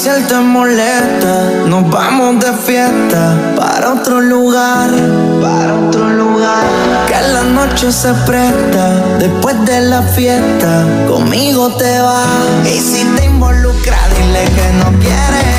si él te molesta, nos vamos de fiesta para otro lugar, para otro lugar. Que la noche se presta, después de la fiesta, conmigo te vas. Y si te involucras dile que no quieres.